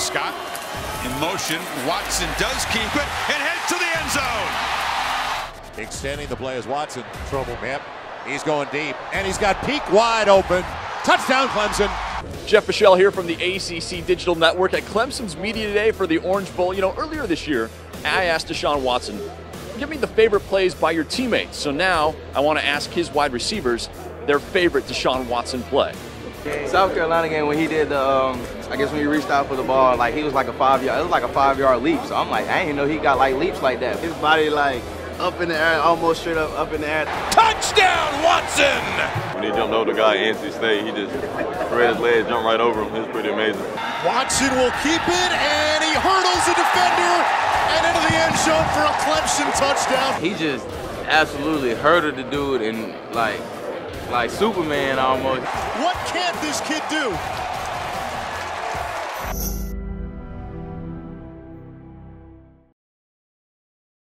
Scott in motion. Watson does keep it and heads to the end zone. Extending the play is Watson. Trouble. Yep. He's going deep. And he's got Peake wide open. Touchdown, Clemson. Jeff Fischel here from the ACC Digital Network at Clemson's Media Day for the Orange Bowl. You know, earlier this year, I asked Deshaun Watson, give me the favorite plays by your teammates. So now I want to ask his wide receivers their favorite Deshaun Watson play. South Carolina game when he did the, um, I guess when he reached out for the ball, like he was like a five yard, it was like a five yard leap. So I'm like, I didn't know he got like leaps like that. His body like up in the air, almost straight up up in the air. Touchdown, Watson! When he jumped over the guy at NC State, he just spread his legs, jumped right over him. It was pretty amazing. Watson will keep it, and he hurdles the defender and into the end zone for a Clemson touchdown. He just absolutely hurted the dude and like like Superman almost. What can't this kid do?